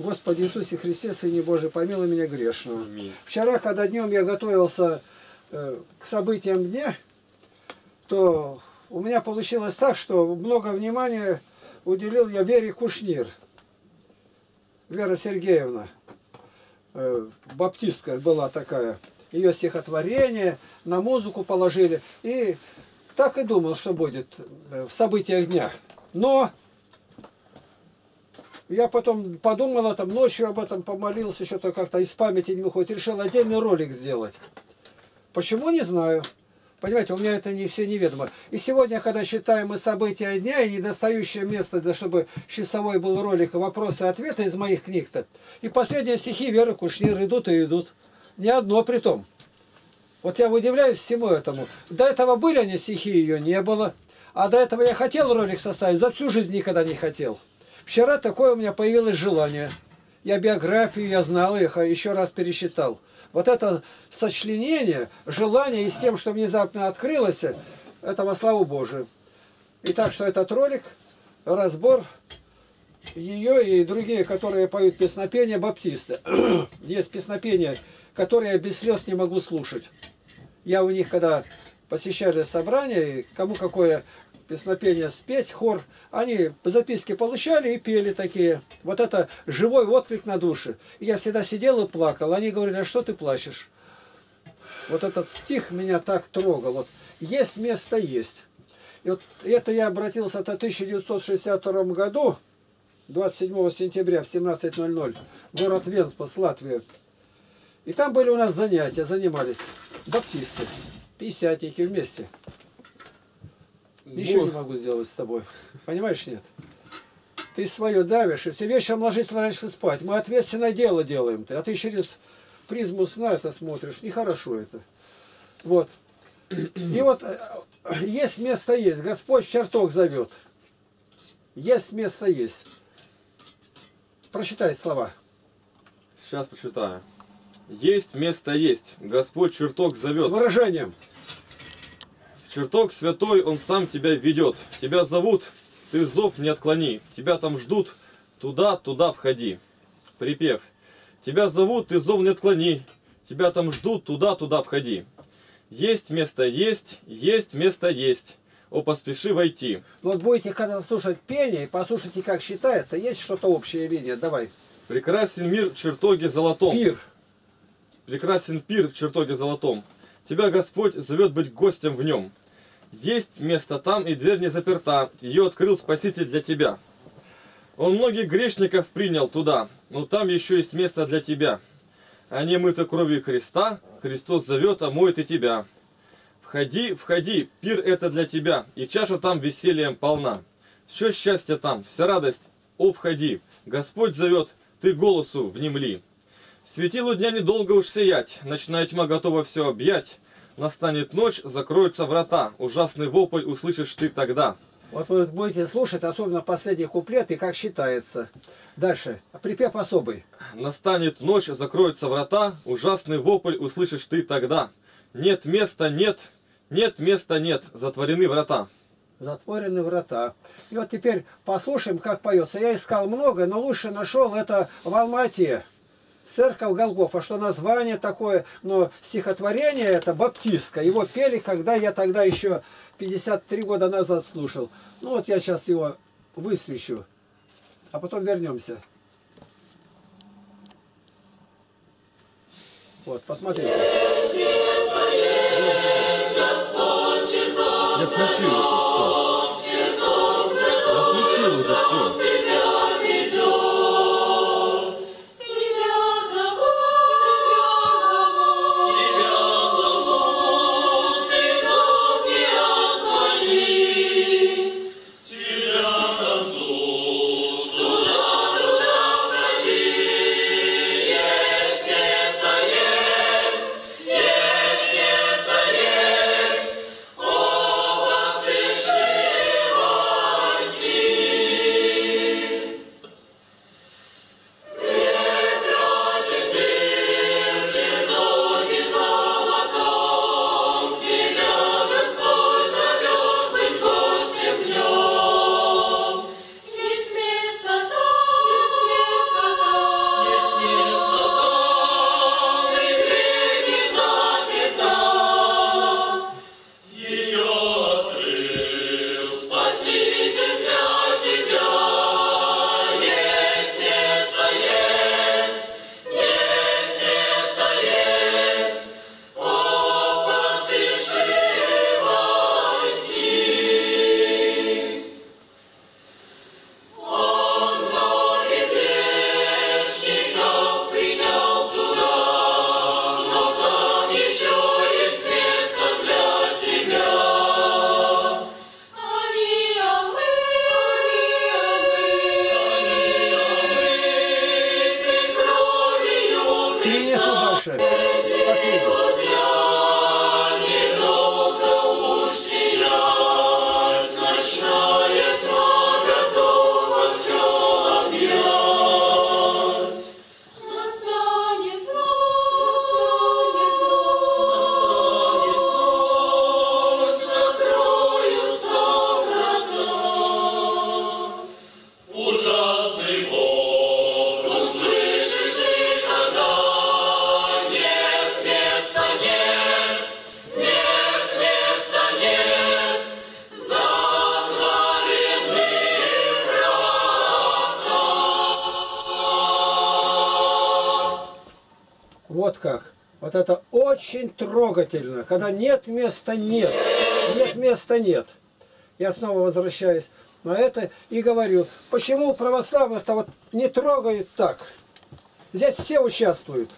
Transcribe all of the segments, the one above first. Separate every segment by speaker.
Speaker 1: Господи Иисусе Христе, Сыне Божий, помилуй меня грешного.
Speaker 2: Аминь.
Speaker 1: Вчера, когда днем я готовился э, к событиям дня, то у меня получилось так, что много внимания уделил я Вере Кушнир. Вера Сергеевна, э, баптистка была такая. Ее стихотворение на музыку положили. И так и думал, что будет э, в событиях дня. Но я потом подумал там ночью об этом, помолился, что-то как-то из памяти не выходит. Решил отдельный ролик сделать. Почему, не знаю. Понимаете, у меня это не все неведомо. И сегодня, когда считаем мы события дня и недостающее место, да, чтобы часовой был ролик вопросы и ответы из моих книг-то. И последние стихи Веры Кушнир идут и идут. Ни одно при том. Вот я удивляюсь всему этому. До этого были они стихи, ее не было. А до этого я хотел ролик составить, за всю жизнь никогда не хотел. Вчера такое у меня появилось желание. Я биографию, я знал их, а еще раз пересчитал. Вот это сочленение, желание и с тем, что внезапно открылось, это во славу Божию. И так что этот ролик, разбор ее и другие, которые поют песнопения, баптисты. Есть песнопения, которые я без слез не могу слушать. Я у них, когда посещали собрания, кому какое песнопение спеть, хор, они записки получали и пели такие. Вот это живой отклик на душе. И я всегда сидел и плакал. Они говорили, а что ты плачешь? Вот этот стих меня так трогал. Вот есть место есть. И вот это я обратился в 1962 году, 27 сентября в 17.00, город Венспас, Латвия. И там были у нас занятия, занимались баптисты, пятидесятники вместе. Ничего не могу сделать с тобой. Понимаешь, нет? Ты свое давишь, и все вечером ложись раньше спать. Мы ответственное дело делаем ты, а ты через призму сна это смотришь. Нехорошо это. Вот. И вот э, есть место есть. Господь в чертог зовет. Есть место есть. Прочитай слова.
Speaker 2: Сейчас прочитаю. Есть место есть. Господь чертог зовет.
Speaker 1: С выражением.
Speaker 2: Чертог святой, он сам тебя ведет. Тебя зовут, ты зов не отклони. Тебя там ждут, туда, туда входи. Припев. Тебя зовут, ты зов не отклони. Тебя там ждут, туда, туда входи. Есть место есть, есть место есть. О, поспеши войти.
Speaker 1: Ну вот будете когда слушать пение, послушайте, как считается. Есть что-то общее нет? Давай.
Speaker 2: Прекрасен мир в чертоге золотом.
Speaker 1: Пир.
Speaker 2: Прекрасен пир в чертоге золотом. Тебя Господь зовет быть гостем в нем. Есть место там, и дверь не заперта. Ее открыл Спаситель для тебя. Он многих грешников принял туда, но там еще есть место для тебя. Они мыты кровью Христа, Христос зовет, а и тебя. Входи, входи, пир это для тебя, и чаша там весельем полна. Все счастье там, вся радость, о, входи. Господь зовет, ты голосу внемли. Светилу дня недолго уж сиять, ночная тьма готова все объять. Настанет ночь, закроются врата, ужасный вопль услышишь ты тогда.
Speaker 1: Вот вы будете слушать, особенно последний куплет, и как считается. Дальше. Припев особый.
Speaker 2: Настанет ночь, закроются врата, ужасный вопль услышишь ты тогда. Нет места, нет, нет места, нет, затворены врата.
Speaker 1: Затворены врата. И вот теперь послушаем, как поется. Я искал много, но лучше нашел это в Алмате. Церковь Голгофа, что название такое, но стихотворение это баптистское. Его пели, когда я тогда еще 53 года назад слушал. Ну вот я сейчас его высвечу, а потом вернемся. Вот, посмотрите.
Speaker 2: Я включил уже все. Я включил.
Speaker 1: Вот это очень трогательно, когда нет места нет, нет места нет. Я снова возвращаюсь на это и говорю, почему православных-то вот не трогают так? Здесь все участвуют.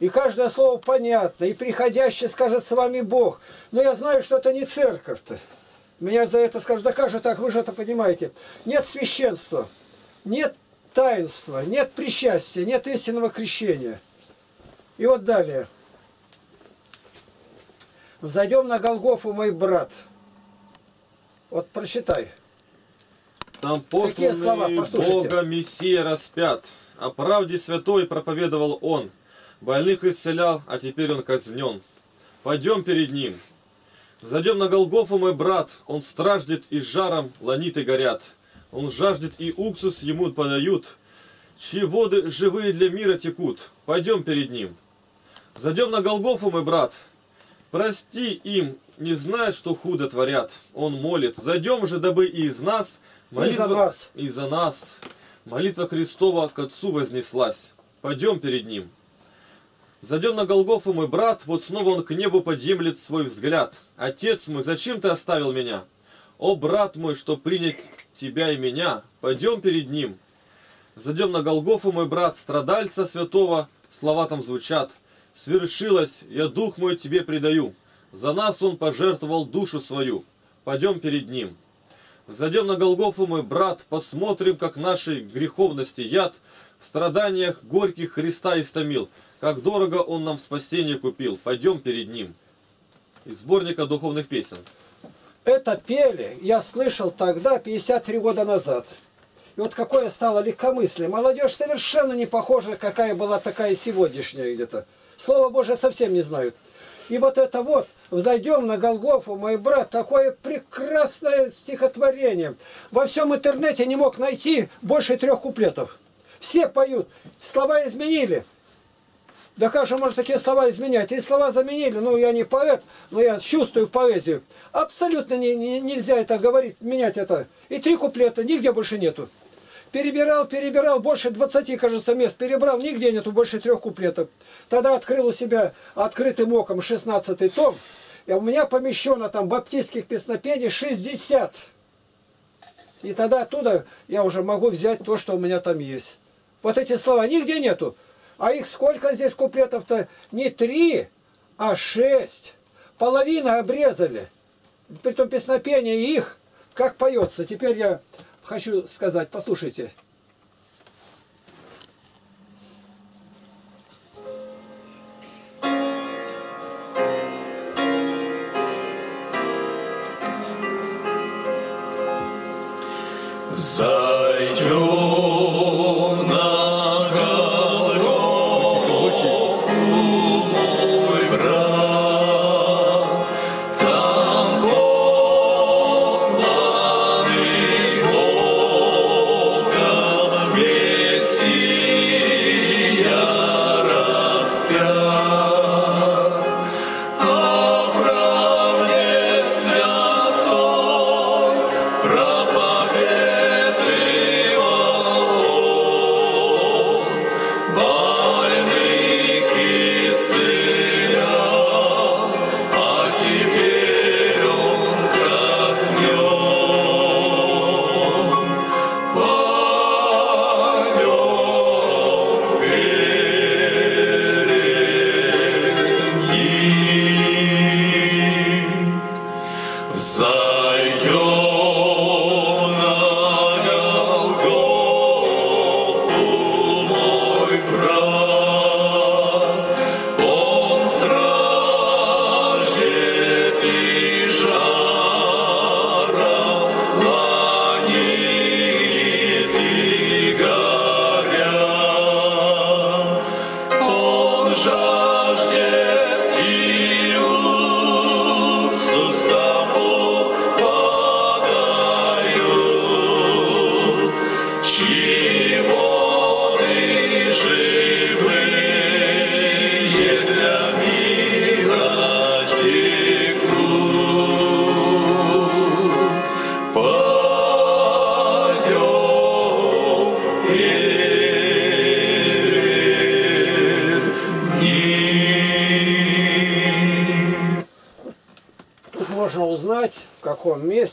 Speaker 1: И каждое слово понятно, и приходящий скажет с вами Бог. Но я знаю, что это не церковь-то. Меня за это скажут, да как же так, вы же это понимаете. Нет священства, нет таинства, нет причастия, нет истинного крещения. И вот далее. Зайдем на Голгофу, мой брат. Вот прочитай.
Speaker 2: Там
Speaker 1: Какие слова? Послушайте.
Speaker 2: Бога Мессия распят. О правде святой проповедовал он. Больных исцелял, а теперь он казнен. Пойдем перед ним. Зайдем на Голгофу, мой брат. Он страждет и жаром ланиты горят. Он жаждет и уксус ему подают. Чьи воды живые для мира текут. Пойдем перед ним. Зайдем на Голгофу, мой брат. Прости им, не знают, что худо творят. Он молит. Зайдем же, дабы и из нас
Speaker 1: И за нас.
Speaker 2: и за нас. Молитва Христова к Отцу вознеслась. Пойдем перед Ним. Зайдем на Голгофу, мой брат, вот снова он к небу подъемлет свой взгляд. Отец мой, зачем ты оставил меня? О, брат мой, что принять тебя и меня, пойдем перед Ним. Зайдем на Голгофу, мой брат, страдальца святого, слова там звучат. Свершилось, я дух мой тебе предаю. За нас он пожертвовал душу свою. Пойдем перед Ним. Зайдем на Голгофу, мой брат, посмотрим, как нашей греховности яд в страданиях горьких Христа истомил, как дорого Он нам спасение купил. Пойдем перед Ним. Из сборника духовных песен.
Speaker 1: Это пели, я слышал тогда, 53 года назад. И вот какое стало легкомыслие. Молодежь совершенно не похожа, какая была такая сегодняшняя где-то. Слово Божие совсем не знают. И вот это вот, взойдем на Голгофу, мой брат, такое прекрасное стихотворение. Во всем интернете не мог найти больше трех куплетов. Все поют. Слова изменили. Да как же можно такие слова изменять? И слова заменили. Ну, я не поэт, но я чувствую поэзию. Абсолютно не, не- нельзя это говорить, менять это. И три куплета, нигде больше нету. Перебирал, перебирал, больше 20, кажется, мест перебрал, нигде нету больше трех куплетов. Тогда открыл у себя открытым оком 16 том, и у меня помещено там баптистских песнопений 60. И тогда оттуда я уже могу взять то, что у меня там есть. Вот эти слова нигде нету. А их сколько здесь куплетов-то? Не три, а шесть. Половина обрезали. Притом песнопение их, как поется. Теперь я хочу сказать, послушайте.
Speaker 3: Зайдем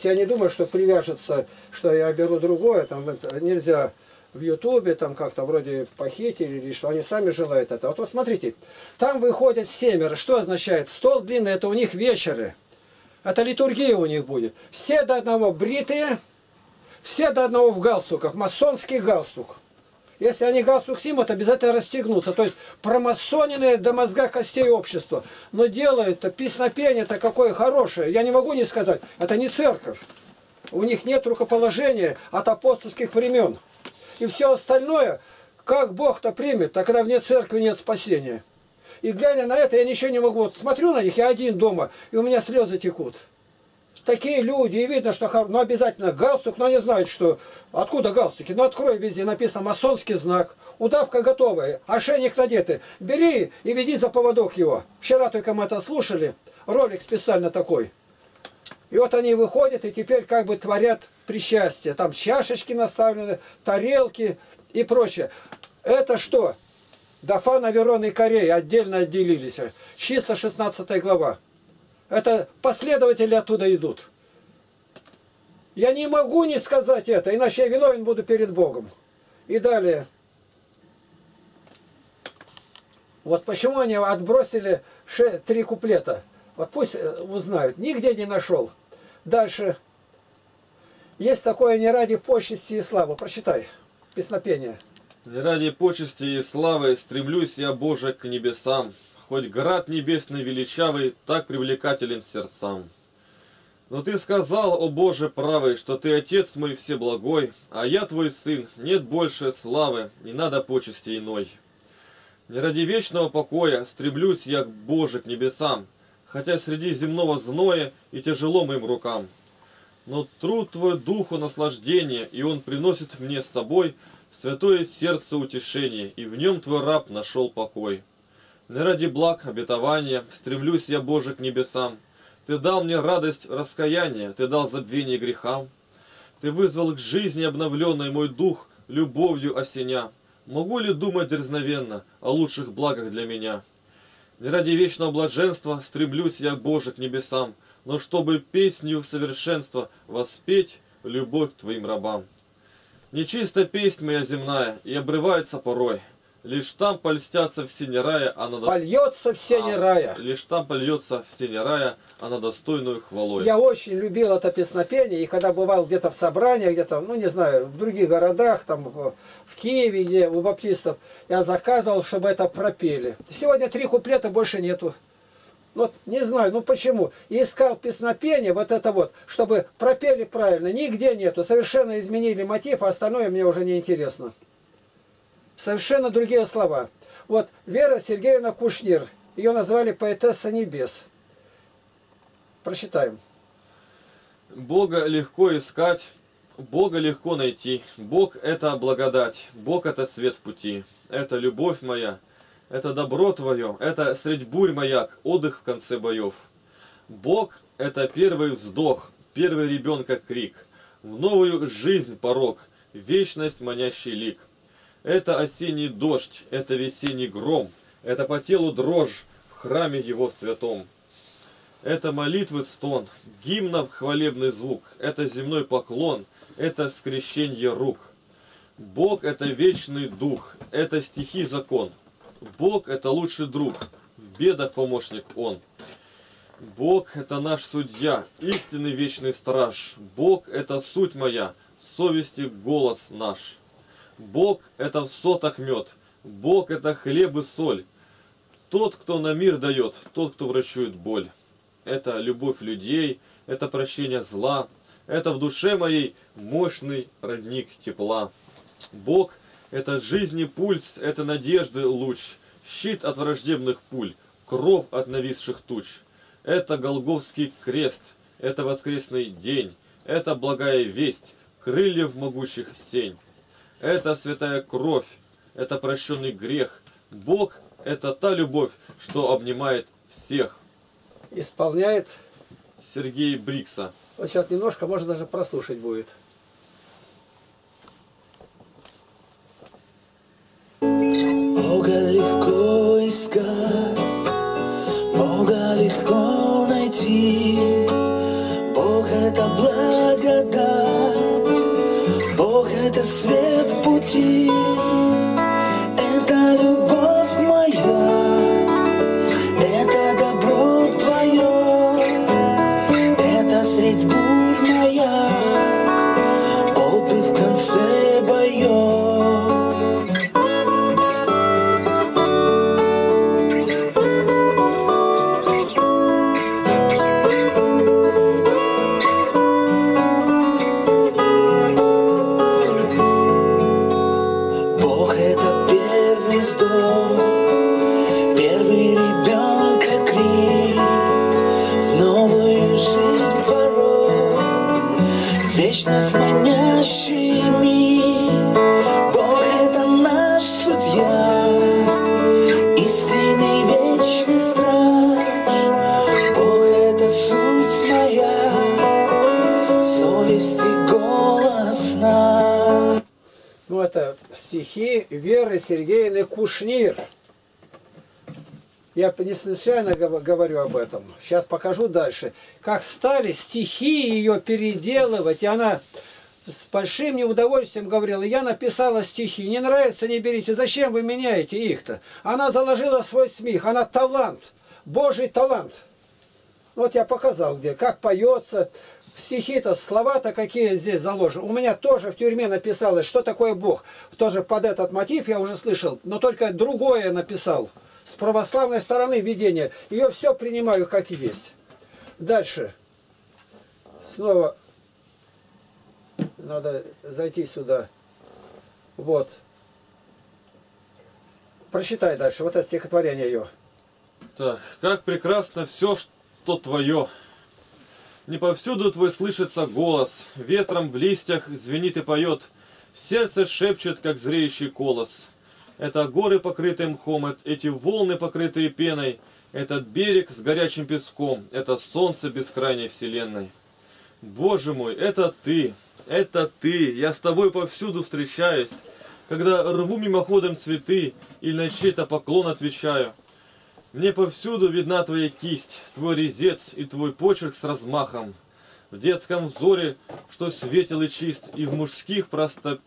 Speaker 1: месте. Я не думаю, что привяжется, что я беру другое. Там нельзя в Ютубе, там как-то вроде похитили, или что они сами желают это. Вот, вот смотрите, там выходят семеро. Что означает? Стол длинный, это у них вечеры. Это литургия у них будет. Все до одного бритые, все до одного в галстуках, масонский галстук. Если они галстук снимут, обязательно расстегнутся. То есть промасоненные до мозга костей общества. Но делают-то, песнопение-то какое хорошее. Я не могу не сказать, это не церковь. У них нет рукоположения от апостольских времен. И все остальное, как Бог-то примет, так когда вне церкви нет спасения. И глядя на это, я ничего не могу. Вот смотрю на них, я один дома, и у меня слезы текут. Такие люди, и видно, что ну, обязательно галстук, но они знают, что откуда галстуки. Ну открой везде, написано масонский знак. Удавка готовая, ошейник надетый. Бери и веди за поводок его. Вчера только мы это слушали, ролик специально такой. И вот они выходят и теперь как бы творят причастие. Там чашечки наставлены, тарелки и прочее. Это что? Дафана, Верон и Корея отдельно отделились. Чисто 16 глава. Это последователи оттуда идут. Я не могу не сказать это, иначе я виновен буду перед Богом. И далее. Вот почему они отбросили три куплета. Вот пусть э, узнают. Нигде не нашел. Дальше. Есть такое не ради почести и славы. Прочитай. Песнопение.
Speaker 2: Не ради почести и славы стремлюсь я, Боже, к небесам, Хоть град небесный величавый так привлекателен сердцам. Но ты сказал, о Боже правый, что ты Отец мой всеблагой, а я твой сын, нет больше славы, не надо почести иной. Не ради вечного покоя стремлюсь я, Боже, к небесам, хотя среди земного зноя и тяжело моим рукам. Но труд твой духу наслаждение, и он приносит мне с собой святое сердце утешение, и в нем твой раб нашел покой. Не ради благ обетования стремлюсь я, Боже, к небесам. Ты дал мне радость раскаяния, ты дал забвение грехам. Ты вызвал к жизни обновленной мой дух, любовью осеня. Могу ли думать дерзновенно о лучших благах для меня? Не ради вечного блаженства стремлюсь я, Боже, к небесам, но чтобы песню совершенства воспеть любовь к Твоим рабам. Нечиста песнь моя земная и обрывается порой, лишь там польстятся в сине рая, а на дос-
Speaker 1: Польется в сене
Speaker 2: а,
Speaker 1: рая.
Speaker 2: Лишь там польется в сине рая, а на достойную хвалой.
Speaker 1: Я очень любил это песнопение, и когда бывал где-то в собраниях, где-то, ну не знаю, в других городах, там в в Киеве, где у баптистов, я заказывал, чтобы это пропели. Сегодня три куплета больше нету. Вот не знаю, ну почему. И искал песнопение, вот это вот, чтобы пропели правильно. Нигде нету. Совершенно изменили мотив, а остальное мне уже не интересно. Совершенно другие слова. Вот Вера Сергеевна Кушнир, ее назвали поэтесса небес. Прочитаем.
Speaker 2: Бога легко искать, Бога легко найти. Бог – это благодать, Бог – это свет в пути. Это любовь моя, это добро твое, это средь бурь маяк, отдых в конце боев. Бог – это первый вздох, первый ребенка крик, в новую жизнь порог, вечность манящий лик. Это осенний дождь, это весенний гром, это по телу дрожь в храме его святом. Это молитвы стон, гимнов хвалебный звук, это земной поклон, это скрещенье рук. Бог – это вечный дух, это стихи закон. Бог – это лучший друг, в бедах помощник Он. Бог – это наш судья, истинный вечный страж. Бог – это суть моя, совести голос наш. Бог – это в сотах мед, Бог – это хлеб и соль. Тот, кто на мир дает, тот, кто врачует боль. Это любовь людей, это прощение зла, это в душе моей мощный родник тепла. Бог – это жизни пульс, это надежды луч, щит от враждебных пуль, кров от нависших туч. Это Голговский крест, это воскресный день, это благая весть, крыльев могучих сень. Это святая кровь, это прощенный грех. Бог – это та любовь, что обнимает всех.
Speaker 1: Исполняет
Speaker 2: Сергей Брикса.
Speaker 1: Вот сейчас немножко, можно даже прослушать будет.
Speaker 4: Бога легко искать, Бога легко найти. Бог – это благодать, Бог – это свет это
Speaker 1: Я не случайно гов- говорю об этом. Сейчас покажу дальше. Как стали стихи ее переделывать. И она с большим неудовольствием говорила, я написала стихи, не нравится, не берите. Зачем вы меняете их-то? Она заложила свой смех, она талант, Божий талант. Вот я показал где, как поется. Стихи-то, слова-то какие здесь заложены. У меня тоже в тюрьме написалось, что такое Бог. Тоже под этот мотив я уже слышал, но только другое написал. С православной стороны видения. Ее все принимаю как и есть. Дальше. Снова надо зайти сюда. Вот. Прочитай дальше. Вот это стихотворение ее.
Speaker 2: Так, как прекрасно все, что твое. Не повсюду твой слышится голос, ветром в листьях звенит и поет, в сердце шепчет, как зреющий колос. Это горы, покрытые мхом, эт- эти волны, покрытые пеной, этот берег с горячим песком, это солнце бескрайней вселенной. Боже мой, это ты, это ты, я с тобой повсюду встречаюсь, когда рву мимоходом цветы или на чей-то поклон отвечаю. Мне повсюду видна твоя кисть, твой резец и твой почерк с размахом. В детском взоре, что светел и чист, и в мужских просто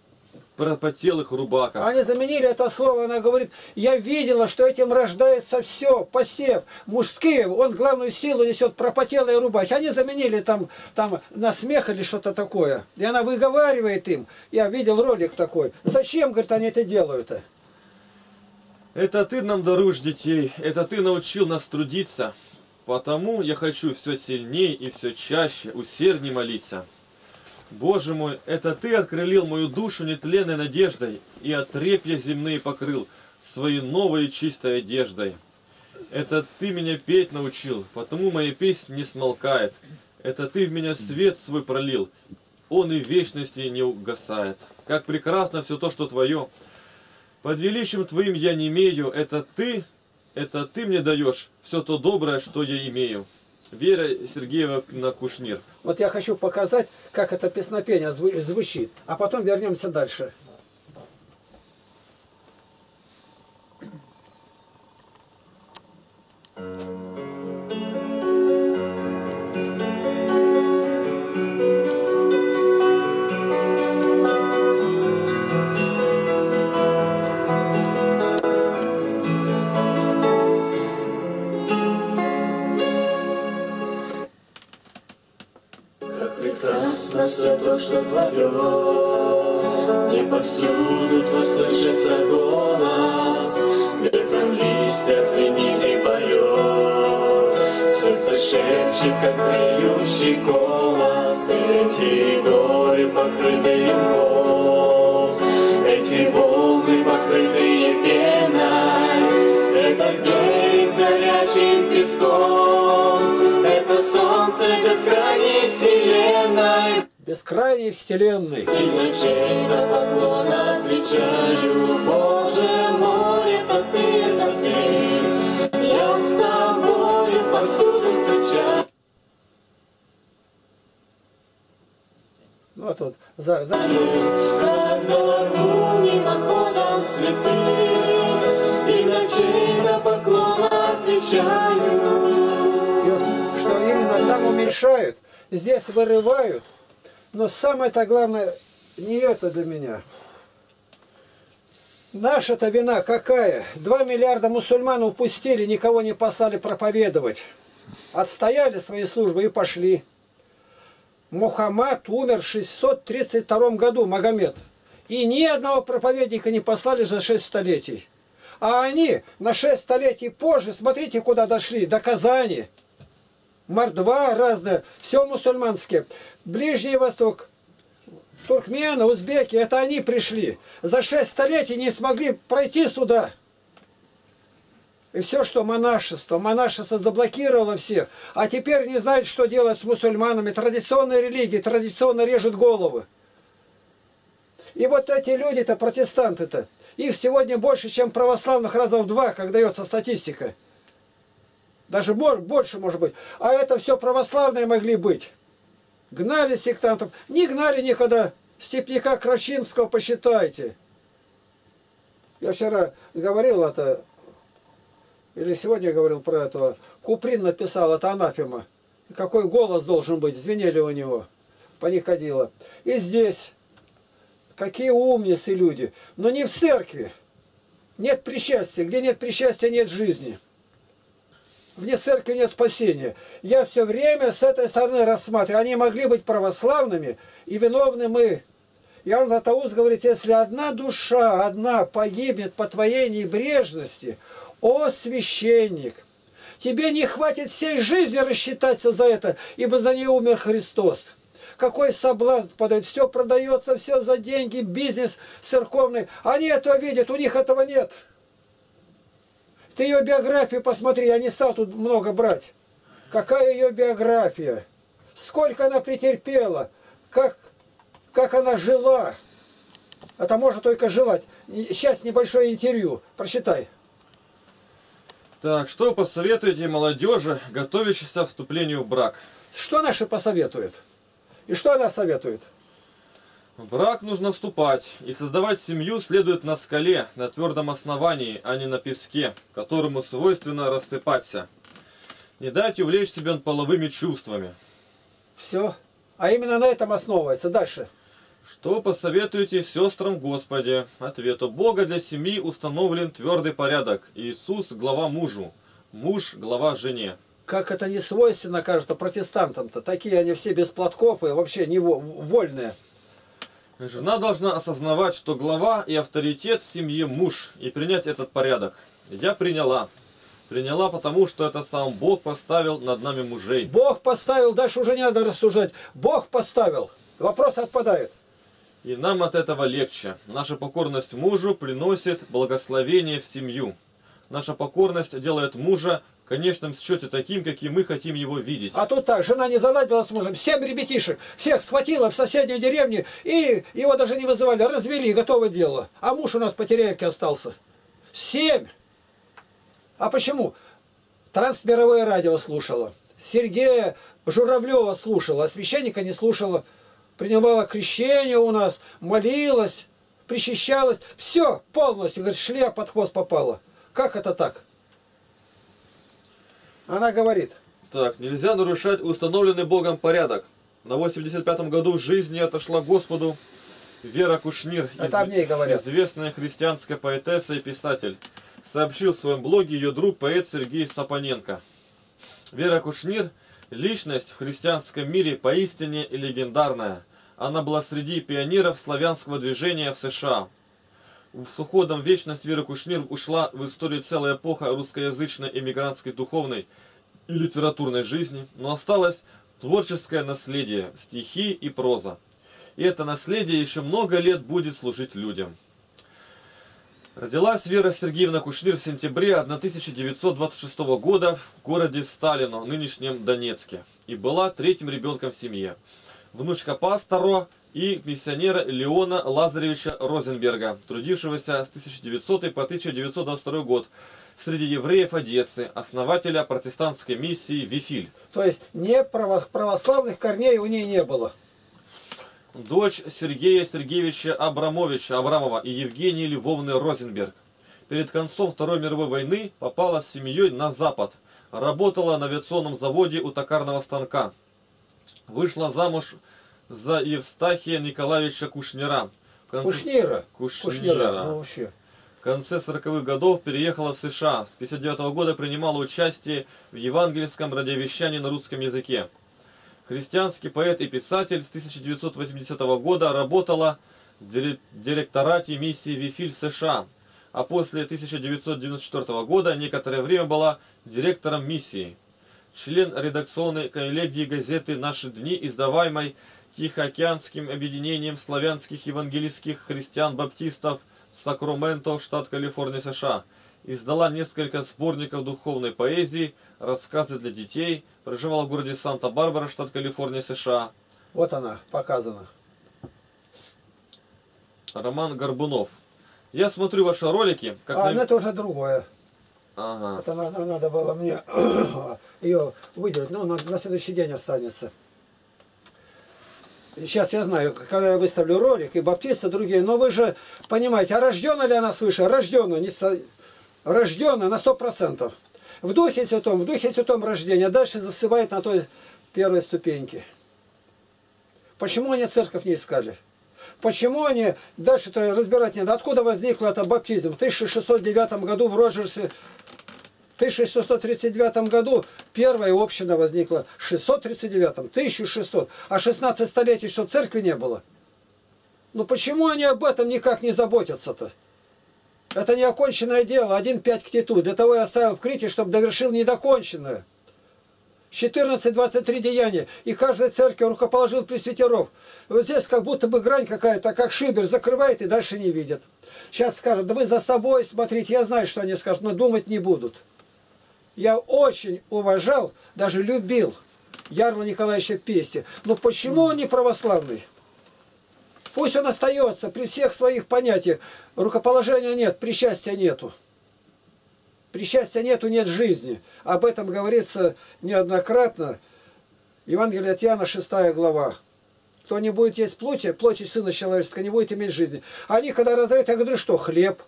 Speaker 2: пропотелых рубаках.
Speaker 1: Они заменили это слово, она говорит, я видела, что этим рождается все, посев. Мужские, он главную силу несет пропотелые рубахи. Они заменили там, там на смех или что-то такое. И она выговаривает им. Я видел ролик такой. Зачем, говорит, они это делают-то?
Speaker 2: Это ты нам даруешь детей, это ты научил нас трудиться. Потому я хочу все сильнее и все чаще, усердней молиться. Боже мой, это ты открылил мою душу нетленной надеждой и отрепья земные покрыл своей новой чистой одеждой. Это ты меня петь научил, потому моя песня не смолкает. Это ты в меня свет свой пролил, он и вечности не угасает. Как прекрасно все то, что твое. Под величием твоим я не имею, это ты, это ты мне даешь все то доброе, что я имею. Вера Сергеева на Кушнир.
Speaker 1: Вот я хочу показать, как это песнопение зву- звучит. А потом вернемся дальше.
Speaker 3: То, что твое, Не повсюду твой слышится голос, Ветром листья звенит и поет, Сердце шепчет, как зреющий голос, Эти горы, покрытые мхом, Эти волны, покрытые пеной, Это дверь с горячим песком, Бескрайней вселенной. и на чей-то поклон отвечаю, Боже мой, это ты, это ты. Я с тобою повсюду встречаюсь.
Speaker 1: Ну, вот тут, за, за...
Speaker 3: Когда рву мимоходом цветы, И на чей-то поклон отвечаю.
Speaker 1: И вот, что именно там уменьшают, здесь вырывают. Но самое-то главное, не это для меня. Наша-то вина какая? Два миллиарда мусульман упустили, никого не послали проповедовать. Отстояли свои службы и пошли. Мухаммад умер в 632 году, Магомед. И ни одного проповедника не послали за 6 столетий. А они на 6 столетий позже, смотрите, куда дошли, до Казани. Мордва разная, все мусульманские. Ближний Восток, туркмены, узбеки, это они пришли. За 6 столетий не смогли пройти сюда. И все, что монашество, монашество заблокировало всех. А теперь не знают, что делать с мусульманами. Традиционные религии традиционно режут головы. И вот эти люди-то, протестанты-то, их сегодня больше, чем православных раза в два, как дается статистика. Даже больше, может быть. А это все православные могли быть. Гнали сектантов. Не гнали никогда. Степняка Кравчинского посчитайте. Я вчера говорил это, или сегодня говорил про этого. Куприн написал, это анафема. Какой голос должен быть, звенели у него. Паникодило. И здесь Какие умницы люди. Но не в церкви. Нет причастия. Где нет причастия, нет жизни. Вне церкви нет спасения. Я все время с этой стороны рассматриваю. Они могли быть православными, и виновны мы. Иоанн Златоуст говорит, если одна душа, одна погибнет по твоей небрежности, о священник, тебе не хватит всей жизни рассчитаться за это, ибо за нее умер Христос какой соблазн подает. Все продается, все за деньги, бизнес церковный. Они это видят, у них этого нет. Ты ее биографию посмотри, я не стал тут много брать. Какая ее биография? Сколько она претерпела? Как, как она жила? Это может только желать. Сейчас небольшое интервью. Прочитай.
Speaker 2: Так, что посоветуете молодежи, готовящейся к вступлению в брак?
Speaker 1: Что наши посоветуют? И что она советует?
Speaker 2: В брак нужно вступать, и создавать семью следует на скале, на твердом основании, а не на песке, которому свойственно рассыпаться. Не дать увлечь себя половыми чувствами.
Speaker 1: Все. А именно на этом основывается. Дальше.
Speaker 2: Что посоветуете сестрам Господи? Ответ. У Бога для семьи установлен твердый порядок. Иисус – глава мужу, муж – глава жене
Speaker 1: как это не свойственно, кажется, протестантам-то. Такие они все без платков и вообще не вольные.
Speaker 2: Жена должна осознавать, что глава и авторитет в семье муж, и принять этот порядок. Я приняла. Приняла, потому что это сам Бог поставил над нами мужей.
Speaker 1: Бог поставил, дальше уже не надо рассуждать. Бог поставил. Вопрос отпадает.
Speaker 2: И нам от этого легче. Наша покорность мужу приносит благословение в семью. Наша покорность делает мужа конечном счете таким, каким мы хотим его видеть.
Speaker 1: А тут так, жена не заладила с мужем, семь ребятишек, всех схватила в соседней деревне, и его даже не вызывали, развели, готово дело. А муж у нас по Теряевке остался. Семь! А почему? Трансмировое радио слушала. Сергея Журавлева слушала, а священника не слушала. Принимала крещение у нас, молилась, причащалась. Все полностью, говорит, шлея под хвост попала. Как это так? Она говорит.
Speaker 2: Так, нельзя нарушать установленный Богом порядок. На 85-м году жизни отошла Господу Вера Кушнир,
Speaker 1: Это из...
Speaker 2: известная христианская поэтесса и писатель. Сообщил в своем блоге ее друг поэт Сергей Сапоненко. Вера Кушнир – личность в христианском мире поистине легендарная. Она была среди пионеров славянского движения в США. С уходом в вечность Вера Кушнир ушла в историю целая эпоха русскоязычной эмигрантской духовной и литературной жизни, но осталось творческое наследие, стихи и проза. И это наследие еще много лет будет служить людям. Родилась Вера Сергеевна Кушнир в сентябре 1926 года в городе Сталино, нынешнем Донецке, и была третьим ребенком в семье. Внучка пастора и миссионера Леона Лазаревича Розенберга, трудившегося с 1900 по 1922 год среди евреев Одессы, основателя протестантской миссии Вифиль.
Speaker 1: То есть не православных корней у нее не было.
Speaker 2: Дочь Сергея Сергеевича Абрамовича Абрамова и Евгении Львовны Розенберг. Перед концом Второй мировой войны попала с семьей на Запад. Работала на авиационном заводе у токарного станка. Вышла замуж за Евстахия Николаевича Кушнира. В конце-
Speaker 1: Кушнира.
Speaker 2: Кушнира.
Speaker 1: Ну, вообще.
Speaker 2: В конце 40-х годов переехала в США. С 59 года принимала участие в евангельском радиовещании на русском языке. Христианский поэт и писатель с 1980 года работала в дире- директорате миссии Вифиль США, а после 1994 года некоторое время была директором миссии. Член редакционной коллегии газеты «Наши дни», издаваемой Тихоокеанским объединением славянских евангельских христиан-баптистов Сакраменто, штат Калифорния, США. Издала несколько сборников духовной поэзии, рассказы для детей, проживала в городе Санта-Барбара, штат Калифорния, США.
Speaker 1: Вот она, показана.
Speaker 2: Роман Горбунов. Я смотрю ваши ролики, как
Speaker 1: а,
Speaker 2: на-
Speaker 1: ну это уже другое.
Speaker 2: Ага.
Speaker 1: Это надо, надо было мне ее выделить. Ну, на, на следующий день останется. Сейчас я знаю, когда я выставлю ролик, и баптисты, другие, но вы же понимаете, а рождена ли она свыше? Рождена, не со... рождена на сто процентов. В Духе Святом, в Духе Святом рождение, а дальше засыпает на той первой ступеньке. Почему они церковь не искали? Почему они, дальше-то разбирать не надо, откуда возникла это баптизм? В 1609 году в Роджерсе 1639 году первая община возникла. В 639, 1600. А 16 столетий, что церкви не было. Ну почему они об этом никак не заботятся-то? Это не оконченное дело. Один пять к титу. Для того я оставил в Крите, чтобы довершил недоконченное. 14-23 деяния. И каждая церковь рукоположил пресвитеров. Вот здесь как будто бы грань какая-то, как шибер, закрывает и дальше не видят. Сейчас скажут, да вы за собой смотрите. Я знаю, что они скажут, но думать не будут. Я очень уважал, даже любил Ярла Николаевича Пести. Но почему он не православный? Пусть он остается при всех своих понятиях. Рукоположения нет, причастия нету. Причастия нету, нет жизни. Об этом говорится неоднократно. Евангелие от Иоанна, 6 глава. Кто не будет есть плоти, плоти Сына Человеческого, не будет иметь жизни. Они, когда раздают, я говорю, что хлеб.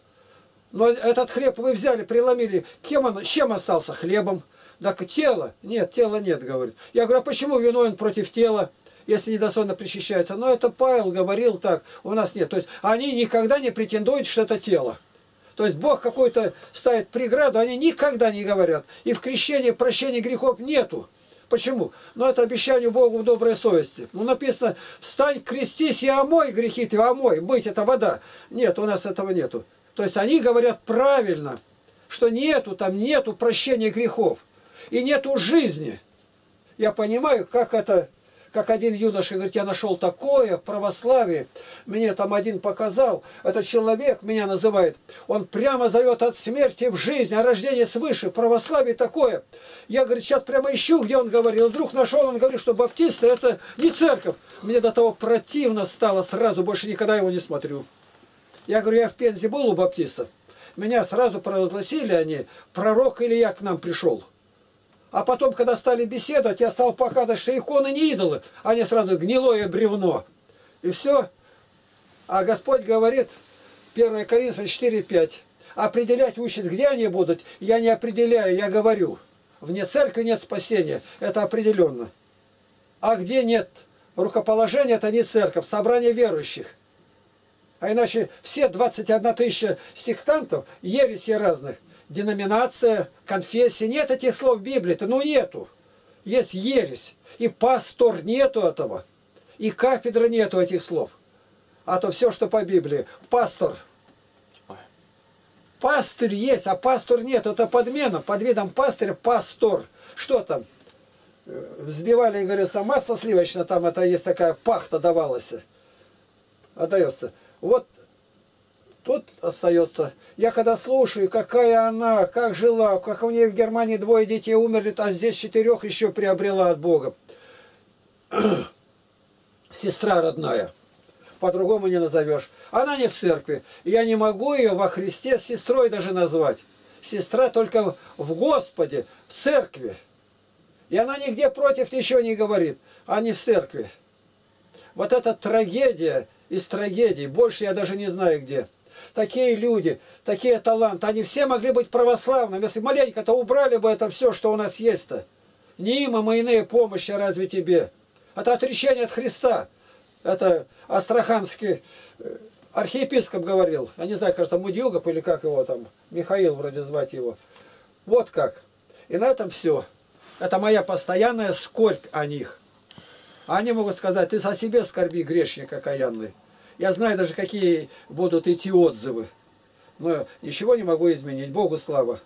Speaker 1: Но этот хлеб вы взяли, преломили. Кем он, чем остался? Хлебом. Так тело? Нет, тела нет, говорит. Я говорю, а почему виновен против тела, если недостойно причащается? Но это Павел говорил так, у нас нет. То есть они никогда не претендуют, что это тело. То есть Бог какой-то ставит преграду, они никогда не говорят. И в крещении прощения грехов нету. Почему? Ну, это обещание Богу в доброй совести. Ну, написано, встань, крестись и омой грехи ты, омой. Быть это вода. Нет, у нас этого нету. То есть они говорят правильно, что нету там, нету прощения грехов. И нету жизни. Я понимаю, как это, как один юноша говорит, я нашел такое в православии. Мне там один показал, этот человек меня называет, он прямо зовет от смерти в жизнь, о рождении свыше, в православии такое. Я, говорит, сейчас прямо ищу, где он говорил. Вдруг нашел, он говорит, что баптисты это не церковь. Мне до того противно стало сразу, больше никогда его не смотрю. Я говорю, я в Пензе был у баптистов. Меня сразу провозгласили они, пророк Илья к нам пришел. А потом, когда стали беседовать, я стал показывать, что иконы не идолы, они сразу гнилое бревно. И все. А Господь говорит, 1 Коринфянам 4,5, определять участь, где они будут, я не определяю, я говорю. Вне церкви нет спасения, это определенно. А где нет рукоположения, это не церковь, собрание верующих. А иначе все 21 тысяча сектантов, ереси разных, деноминация, конфессия, нет этих слов в Библии-то, ну нету. Есть ересь. И пастор нету этого. И кафедра нету этих слов. А то все, что по Библии. Пастор. Пастырь есть, а пастор нет. Это подмена. Под видом пастыря пастор. Что там? Э, Взбивали, говорится, масло сливочное, там это есть такая пахта давалась. Отдается. Вот тут остается. Я когда слушаю, какая она, как жила, как у нее в Германии двое детей умерли, а здесь четырех еще приобрела от Бога. Сестра родная. По-другому не назовешь. Она не в церкви. Я не могу ее во Христе сестрой даже назвать. Сестра только в Господе, в церкви. И она нигде против ничего не говорит, а не в церкви. Вот эта трагедия из трагедий, больше я даже не знаю где. Такие люди, такие таланты, они все могли быть православными. Если маленько-то убрали бы это все, что у нас есть-то. Не им, а иные помощи разве тебе. Это отречение от Христа. Это астраханский э, архиепископ говорил. Я не знаю, кажется, Мудьюгов или как его там, Михаил вроде звать его. Вот как. И на этом все. Это моя постоянная скорбь о них. Они могут сказать, ты со себе скорби, грешник окаянный. Я знаю даже, какие будут идти отзывы. Но ничего не могу изменить. Богу слава.